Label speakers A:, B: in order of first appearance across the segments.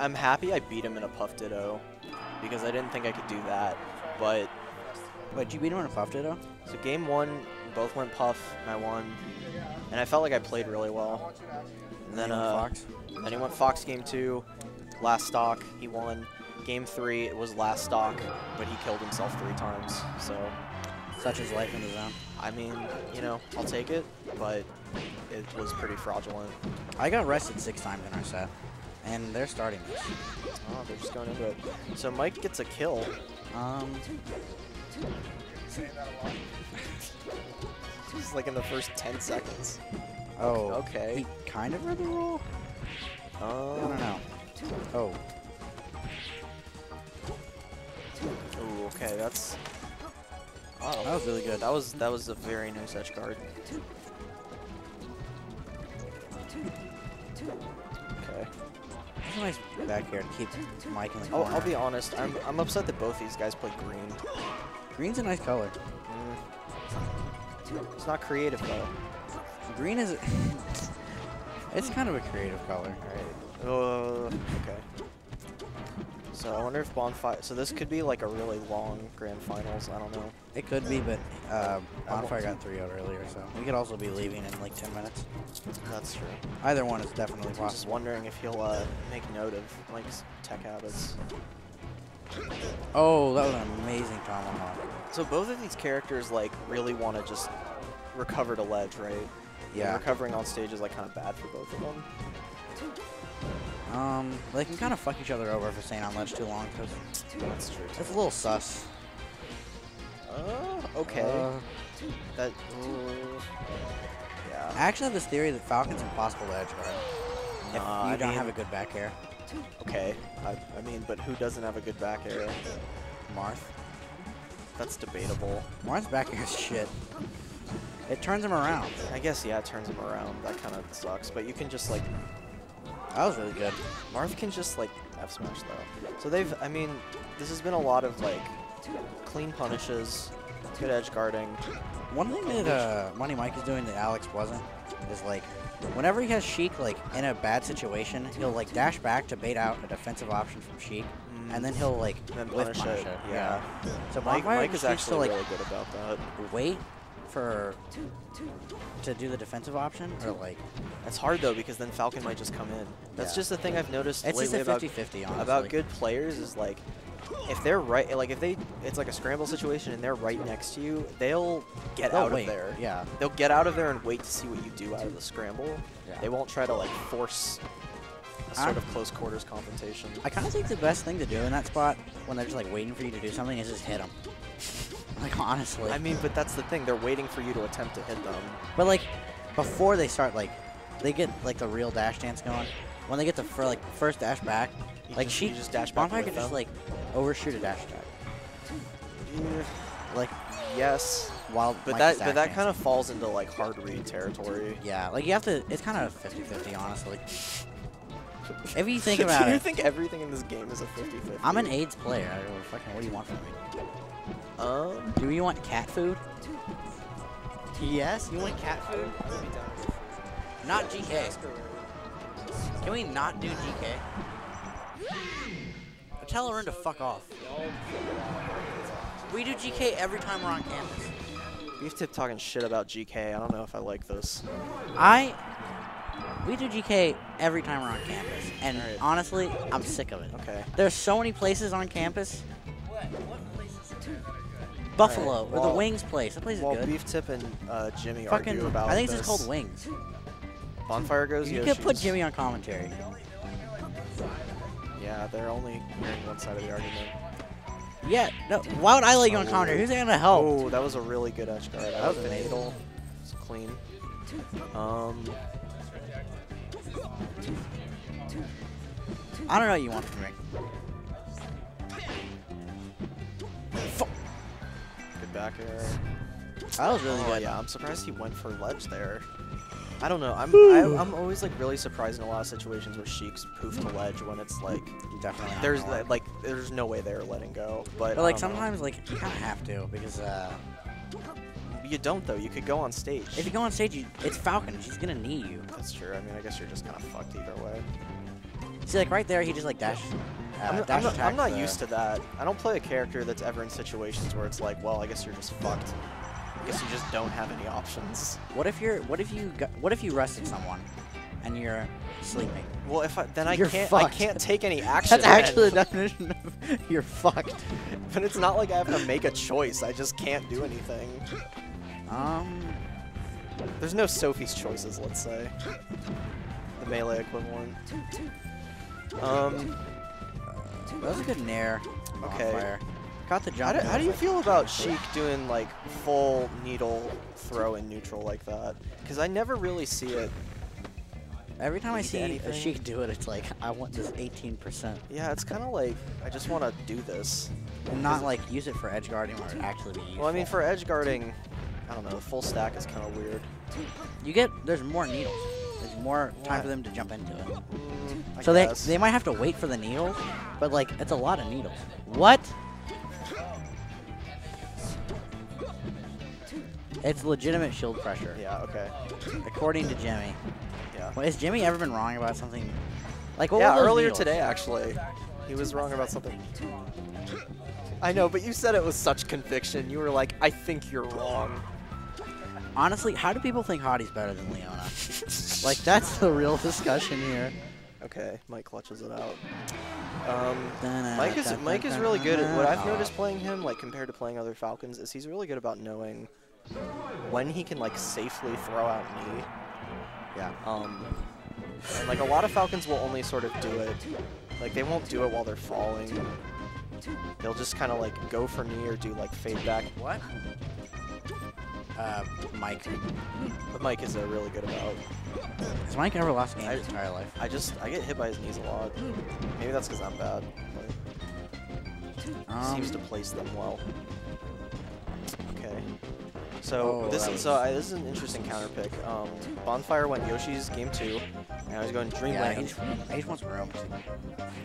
A: I'm happy I beat him in a Puff Ditto because I didn't think I could do that. But
B: Wait, did you beat him in a Puff Ditto?
A: so game one, both went Puff and I won, and I felt like I played really well. And then uh,
B: Fox?
A: then he went Fox game two, last stock, he won. Game three, it was last stock, but he killed himself three times. So
B: Such is life in the zone.
A: I mean, you know, I'll take it, but it was pretty fraudulent.
B: I got rested six times in our set, and they're starting this.
A: Oh, they're just going into it. So Mike gets a kill.
B: Um,
A: Just like in the first 10 seconds.
B: oh,
A: Okay.
B: He kind of read the rule. I
A: Um,
B: don't know. Oh,
A: Ooh, okay, that's. Oh,
B: that was really good.
A: that was that was a very nice edge guard. Okay.
B: That's a nice back air to keep Mike in the
A: I'll. I'll be honest. I'm I'm upset that both these guys play green.
B: Green's a nice color.
A: Mm. It's not creative though.
B: Green is. it's kind of a creative color.
A: All right. Uh, okay. So I wonder if bonfire. So this could be like a really long grand finals. I don't know.
B: It could be, but uh, Bonfire got 3 out earlier, so we could also be leaving in like 10 minutes.
A: That's true.
B: Either one is definitely
A: I'm just
B: possible.
A: wondering if he'll uh, make note of Mike's tech habits.
B: Oh, that was an amazing tomahawk.
A: So both of these characters like really want to just recover to ledge, right? And
B: Yeah.
A: recovering on stage is like kind of bad for both of them.
B: Um, they can kind of fuck each other over for staying on ledge too long, because
A: That's true.
B: it's a little sus.
A: Uh, okay.
B: Uh,
A: that. uh, yeah.
B: I actually have this theory that Falcon's impossible to edge guard. If you
A: I
B: don't
A: mean-
B: have a good back air.
A: Okay. I, I mean, but who doesn't have a good back air?
B: Marth.
A: That's debatable.
B: Marth's back air is shit. It turns him around.
A: I guess yeah, it turns him around. That kind of sucks. But you can just like
B: That was really good.
A: Marth can just like F smash though. So they've. I mean, this has been a lot of like clean punishes, good edge guarding.
B: One thing that uh, Money Mike is doing that Alex wasn't is like, whenever he has Sheik like in a bad situation, he'll like dash back to bait out a defensive option from Sheik, and then he'll like
A: And then punish
B: punish
A: it.
B: it.
A: Yeah.
B: So
A: Mike, Mike is
B: just needs to
A: actually
B: like
A: really good about that.
B: wait for to do the defensive option or like
A: It's hard though because then Falcon might just come in. That's
B: Yeah.
A: just the thing I've noticed
B: it's
A: lately
B: a
A: about
B: 50-50 honestly.
A: about good players is like if they're right like if they it's like a scramble situation and they're right next to you, they'll get
B: They'll
A: out
B: wait,
A: of there.
B: Yeah.
A: They'll get out of there and wait to see what you do out of the scramble.
B: Yeah.
A: They won't try to like force a sort of close quarters confrontation.
B: I kind of think the best thing to do in that spot when they're just like waiting for you to do something is just hit them. like honestly.
A: I mean, but that's the thing. They're waiting for you to attempt to hit them.
B: But like before they start like they get like the real dash dance going. When they get the like first dash back,
A: You
B: like
A: just-
B: she
A: you just dash back
B: Bonfire can just like overshoot a dash attack. Like
A: Yes,
B: while
A: but that but that kind of falls into like hard read territory.
B: yeah, like you have to. It's kind of 50-50 honestly. if you think
A: do
B: about
A: you think everything in this game is a 50-50?
B: I'm an AIDS player. I don't know, fucking, what do you want from me?
A: Um,
B: Do you want cat food? Yes, you want cat food? Not GK. Can we not do GK? Tell Aaron to fuck off. We do GK every time we're on campus.
A: Beef Tip talking shit about GK. I don't know if I like this.
B: I. We do GK every time we're on campus, and
A: Alright.
B: honestly, I'm sick of it.
A: Okay.
B: There's so many places on campus. Buffalo or the Wings place. That place
A: Well,
B: is good.
A: Beef Tip and uh, Jimmy
B: Fucking,
A: argue about
B: I think it's
A: this.
B: just called Wings.
A: Bonfire goes
B: You could put Jimmy on commentary.
A: Yeah, they're only hearing one side of the argument.
B: Yeah, no. Why would I let you on commentary? Who's gonna help?
A: Oh, that was a really good edge guard. I
B: That was amazing.
A: needle. It's clean. Um,
B: I don't know what you want from me.
A: Good back air.
B: That was really
A: oh,
B: good.
A: yeah, I'm surprised he went for ledge there. I don't know. I'm I, I'm always like really surprised in a lot of situations where Sheik's poof to ledge when it's like
B: Definitely.
A: there's
B: gonna
A: li-
B: work.
A: like there's no way they're letting go. But,
B: But like
A: don't know.
B: sometimes like you kind of have to because uh,
A: you don't though. You could go on stage.
B: if you go on stage, you, it's Falcon. She's gonna knee you.
A: That's true. I mean, I guess you're just kind of fucked either way.
B: See, like right there, he just like dash.
A: I'm, I'm not, I'm not used to that. I don't play a character that's ever in situations where it's like, well, I guess you're just fucked. I guess you just don't have any options.
B: What if you're? What if you? Got, what if you arrested someone, and you're sleeping?
A: Well, if I, then I
B: You're
A: can't, I can't take any action.
B: That's actually the definition of you're fucked.
A: But it's not like I have to make a choice. I just can't do anything.
B: Um,
A: There's no Sophie's choices, let's say. The melee equivalent. Um,
B: that was a good nair.
A: Okay.
B: Bonfire. Got the
A: how do, how do you
B: was
A: feel about Sheik doing like full needle throw in neutral like that? Because I never really see it.
B: Every time I
A: lead to
B: see a
A: anything?
B: Sheik do it, it's like I want this 18%,
A: Yeah, it's kind of like I just want to do this.
B: and not like use it for edge guarding or actually be useful.
A: Well, I mean, for edge guarding, I don't know. The full stack is kind of weird.
B: you get there's more needles. There's more time
A: What?
B: for them to jump into it.
A: I
B: So they
A: guess.
B: they might have to wait for the needles, but like it's a lot of needles. What? It's legitimate shield pressure,
A: Yeah. Okay.
B: according to Jimmy.
A: Yeah.
B: Well, has Jimmy ever been wrong about something? Like what
A: yeah. Earlier
B: needles?
A: today, actually, he was wrong about something. I know, but you said it with such conviction. You were like, "I think you're wrong."
B: Honestly, how do people think Hottie's better than Leona? like that's the real discussion here.
A: Okay, Mike clutches it out. Um, Mike is Mike is really good at what I've noticed playing him, like compared to playing other Falcons, is he's really good about knowing when he can like safely throw out knee.
B: Yeah.
A: Um, and like a lot of Falcons will only sort of do it, like they won't do it while they're falling. They'll just kind of like go for knee or do like fade back.
B: What? Uh, Mike.
A: But Mike is uh, really good about.
B: Has Mike ever lost a game
A: I-
B: his entire life?
A: I just I get hit by his knees a lot. Maybe that's because I'm bad. But
B: Um,
A: seems to place them well. Okay. So
B: Oh,
A: this is so I, this is an interesting counter pick. Um, Bonfire went Yoshi's game two. and I was going
B: yeah,
A: Dreamland.
B: he just, he just wants room.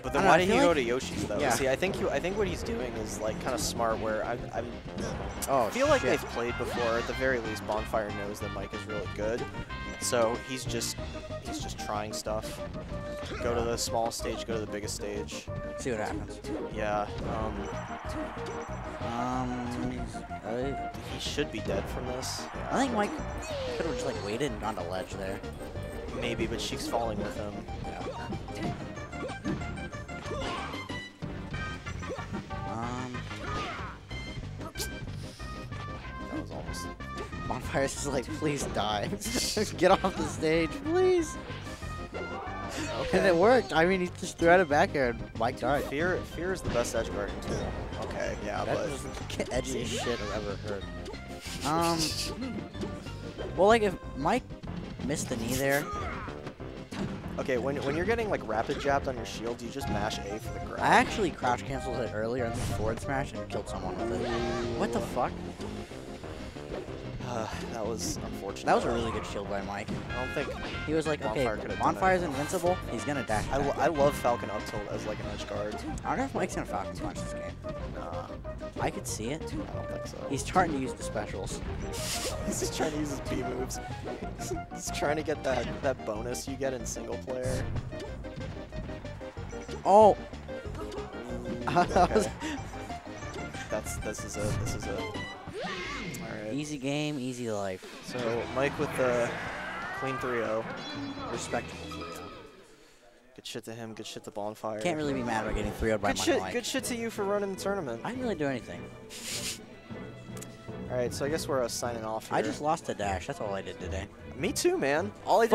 A: But then
B: don't know,
A: why did he
B: feel
A: go to Yoshi's though?
B: Yeah.
A: See, I think you, I think what he's doing is like kind of smart. Where I, I
B: Oh,
A: feel like they've played before. At the very least, Bonfire knows that Mike is really good. So he's just he's just trying stuff. Go to the small stage. Go to the biggest stage.
B: See what happens.
A: Yeah. Um,
B: Um, I,
A: he should be dead from this.
B: I think Mike could have just like waited and gone to ledge there.
A: Maybe, but she's falling with him.
B: Yeah. Bonfire's just like, please die. Get off the stage, please. And it worked. I mean, he just threw out a back air and Mike died.
A: Fear, fear is the best edge guarding tool. Okay, yeah,
B: That
A: but
B: the edgiest shit I've ever heard. Um, well, like if Mike missed the knee there,
A: okay. When when you're getting like rapid jabbed on your shield, you just mash A for the grab.
B: I actually crouch canceled it earlier and then forward smash and killed someone with it. What the fuck?
A: Uh, that was unfortunate.
B: That was a really good shield by Mike.
A: I don't think
B: He was like,
A: Bonfire
B: okay, Bonfire's invincible. He's gonna dash.
A: I, I love Falcon up tilt as like an edge guard.
B: I don't know if Mike's gonna Falcon punch this game.
A: Nah,
B: I could see it.
A: I don't think so.
B: He's trying to use the specials.
A: He's just trying to use his B moves. He's trying to get that that bonus you get in single player.
B: Oh,
A: Okay. That's this is a this is a.
B: Easy game, easy life.
A: So Mike with the clean 3-0.
B: Respectable.
A: Good shit to him. Good shit to Bonfire.
B: Can't really be mad about getting 3 0 by
A: Good shit.
B: Mike.
A: Good shit to you for running the tournament.
B: I didn't really do anything.
A: All right. So I guess we're uh, signing off here.
B: I just lost a dash. That's all I did today.
A: Me too, man. All I did